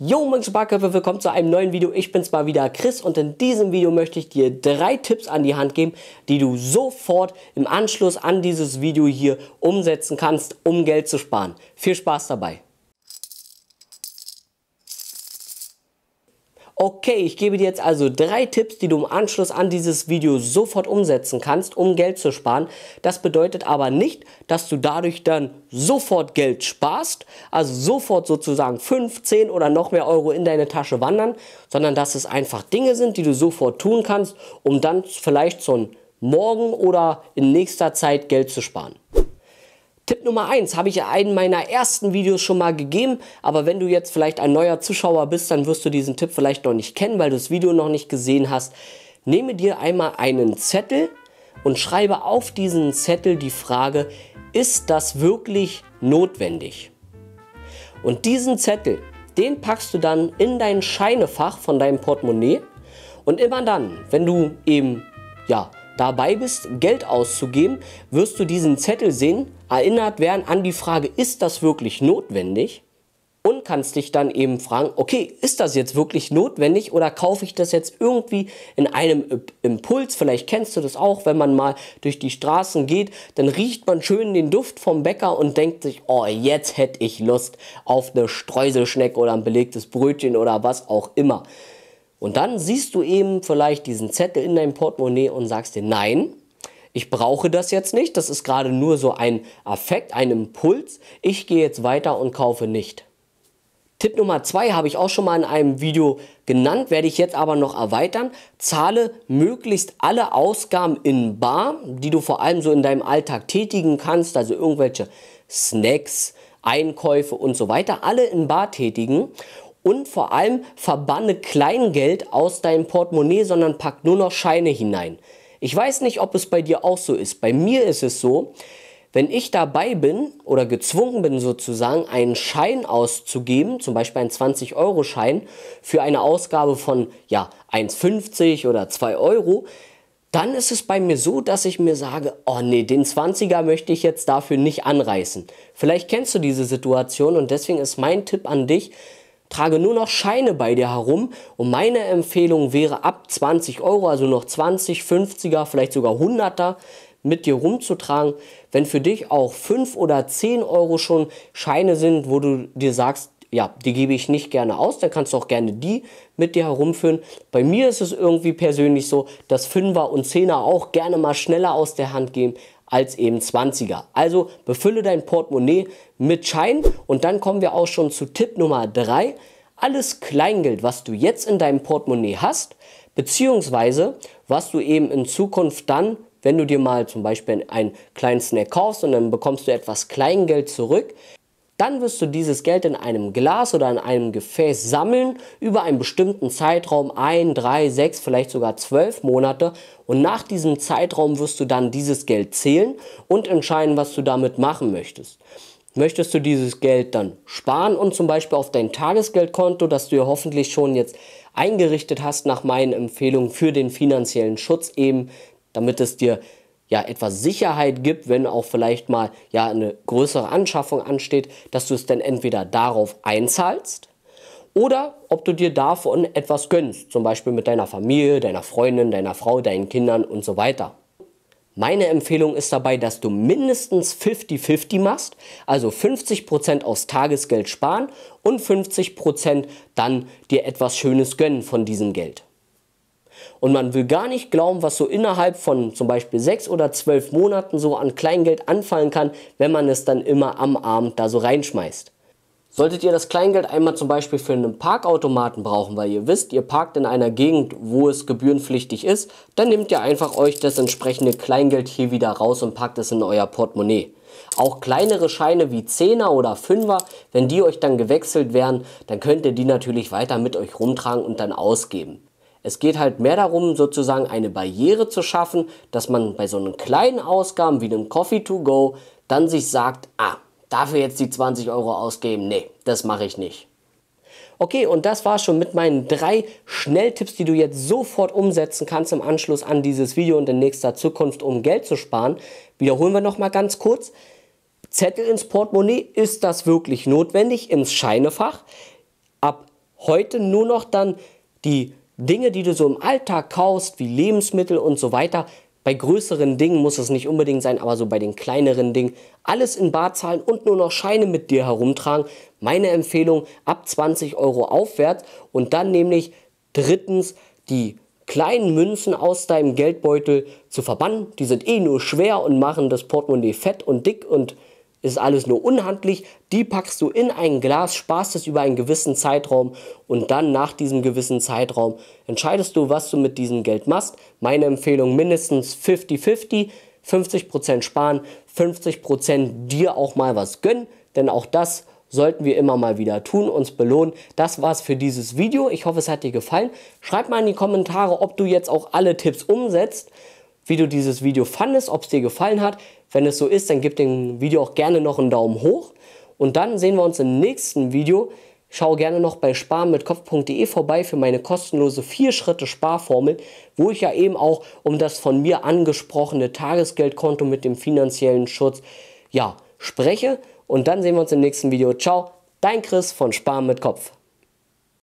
Jo Mensch Barköpfe, willkommen zu einem neuen Video. Ich bin's mal wieder Chris und in diesem Video möchte ich dir drei Tipps an die Hand geben, die du sofort im Anschluss an dieses Video hier umsetzen kannst, um Geld zu sparen. Viel Spaß dabei! Okay, ich gebe dir jetzt also drei Tipps, die du im Anschluss an dieses Video sofort umsetzen kannst, um Geld zu sparen. Das bedeutet aber nicht, dass du dadurch dann sofort Geld sparst, also sofort sozusagen 5, 10 oder noch mehr Euro in deine Tasche wandern, sondern dass es einfach Dinge sind, die du sofort tun kannst, um dann vielleicht schon morgen oder in nächster Zeit Geld zu sparen. Tipp Nummer 1 habe ich in einem meiner ersten Videos schon mal gegeben, aber wenn du jetzt vielleicht ein neuer Zuschauer bist, dann wirst du diesen Tipp vielleicht noch nicht kennen, weil du das Video noch nicht gesehen hast. Nehme dir einmal einen Zettel und schreibe auf diesen Zettel die Frage, ist das wirklich notwendig? Und diesen Zettel, den packst du dann in dein Scheinefach von deinem Portemonnaie und immer dann, wenn du eben, ja, dabei bist, Geld auszugeben, wirst du diesen Zettel sehen, erinnert werden an die Frage, ist das wirklich notwendig? Und kannst dich dann eben fragen, okay, ist das jetzt wirklich notwendig oder kaufe ich das jetzt irgendwie in einem Impuls? Vielleicht kennst du das auch, wenn man mal durch die Straßen geht, dann riecht man schön den Duft vom Bäcker und denkt sich, oh, jetzt hätte ich Lust auf eine Streuselschnecke oder ein belegtes Brötchen oder was auch immer. Und dann siehst du eben vielleicht diesen Zettel in deinem Portemonnaie und sagst dir, nein, ich brauche das jetzt nicht, das ist gerade nur so ein Affekt, ein Impuls, ich gehe jetzt weiter und kaufe nicht. Tipp Nummer zwei habe ich auch schon mal in einem Video genannt, werde ich jetzt aber noch erweitern. Zahle möglichst alle Ausgaben in Bar, die du vor allem so in deinem Alltag tätigen kannst, also irgendwelche Snacks, Einkäufe und so weiter, alle in Bar tätigen und vor allem verbanne Kleingeld aus deinem Portemonnaie, sondern pack nur noch Scheine hinein. Ich weiß nicht, ob es bei dir auch so ist. Bei mir ist es so, wenn ich dabei bin oder gezwungen bin sozusagen einen Schein auszugeben, zum Beispiel einen 20-Euro-Schein für eine Ausgabe von ja, 1,50 oder 2 Euro, dann ist es bei mir so, dass ich mir sage, oh nee, den 20er möchte ich jetzt dafür nicht anreißen. Vielleicht kennst du diese Situation und deswegen ist mein Tipp an dich, trage nur noch Scheine bei dir herum und meine Empfehlung wäre ab 20 Euro, also noch 20, 50er, vielleicht sogar 100er mit dir rumzutragen. Wenn für dich auch 5 oder 10 Euro schon Scheine sind, wo du dir sagst, ja, die gebe ich nicht gerne aus, dann kannst du auch gerne die mit dir herumführen. Bei mir ist es irgendwie persönlich so, dass 5er und 10er auch gerne mal schneller aus der Hand gehen als eben 20er. Also befülle dein Portemonnaie mit Schein und dann kommen wir auch schon zu Tipp Nummer 3. Alles Kleingeld, was du jetzt in deinem Portemonnaie hast, beziehungsweise was du eben in Zukunft dann, wenn du dir mal zum Beispiel einen kleinen Snack kaufst und dann bekommst du etwas Kleingeld zurück, dann wirst du dieses Geld in einem Glas oder in einem Gefäß sammeln über einen bestimmten Zeitraum, ein, drei, sechs, vielleicht sogar zwölf Monate. Und nach diesem Zeitraum wirst du dann dieses Geld zählen und entscheiden, was du damit machen möchtest. Möchtest du dieses Geld dann sparen und zum Beispiel auf dein Tagesgeldkonto, das du ja hoffentlich schon jetzt eingerichtet hast nach meinen Empfehlungen für den finanziellen Schutz eben, damit es dir ja etwas Sicherheit gibt, wenn auch vielleicht mal ja eine größere Anschaffung ansteht, dass du es dann entweder darauf einzahlst oder ob du dir davon etwas gönnst, zum Beispiel mit deiner Familie, deiner Freundin, deiner Frau, deinen Kindern und so weiter. Meine Empfehlung ist dabei, dass du mindestens 50-50 machst, also 50% aus Tagesgeld sparen und 50% dann dir etwas Schönes gönnen von diesem Geld. Und man will gar nicht glauben, was so innerhalb von zum Beispiel sechs oder zwölf Monaten so an Kleingeld anfallen kann, wenn man es dann immer am Abend da so reinschmeißt. Solltet ihr das Kleingeld einmal zum Beispiel für einen Parkautomaten brauchen, weil ihr wisst, ihr parkt in einer Gegend, wo es gebührenpflichtig ist, dann nehmt ihr einfach euch das entsprechende Kleingeld hier wieder raus und packt es in euer Portemonnaie. Auch kleinere Scheine wie 10er oder 5er, wenn die euch dann gewechselt werden, dann könnt ihr die natürlich weiter mit euch rumtragen und dann ausgeben. Es geht halt mehr darum, sozusagen eine Barriere zu schaffen, dass man bei so einen kleinen Ausgaben wie einem Coffee to go dann sich sagt, ah, dafür jetzt die 20 Euro ausgeben, nee, das mache ich nicht. Okay, und das war schon mit meinen drei Schnelltipps, die du jetzt sofort umsetzen kannst im Anschluss an dieses Video und in nächster Zukunft, um Geld zu sparen. Wiederholen wir noch mal ganz kurz. Zettel ins Portemonnaie, ist das wirklich notwendig? Ins Scheinefach. Ab heute nur noch dann die Dinge, die du so im Alltag kaufst, wie Lebensmittel und so weiter, bei größeren Dingen muss es nicht unbedingt sein, aber so bei den kleineren Dingen, alles in Bar zahlen und nur noch Scheine mit dir herumtragen. Meine Empfehlung ab 20 Euro aufwärts und dann nämlich drittens die kleinen Münzen aus deinem Geldbeutel zu verbannen. Die sind eh nur schwer und machen das Portemonnaie fett und dick und ist alles nur unhandlich. Die packst du in ein Glas, sparst es über einen gewissen Zeitraum und dann nach diesem gewissen Zeitraum entscheidest du, was du mit diesem Geld machst. Meine Empfehlung mindestens 50-50, 50%, sparen, 50% dir auch mal was gönnen, denn auch das sollten wir immer mal wieder tun, uns belohnen. Das war's für dieses Video. Ich hoffe, es hat dir gefallen. Schreib mal in die Kommentare, ob du jetzt auch alle Tipps umsetzt wie du dieses Video fandest, ob es dir gefallen hat. Wenn es so ist, dann gib dem Video auch gerne noch einen Daumen hoch. Und dann sehen wir uns im nächsten Video. Schau gerne noch bei sparmitkopf.de vorbei für meine kostenlose 4-Schritte-Sparformel, wo ich ja eben auch um das von mir angesprochene Tagesgeldkonto mit dem finanziellen Schutz ja, spreche. Und dann sehen wir uns im nächsten Video. Ciao, dein Chris von Spar mit Kopf.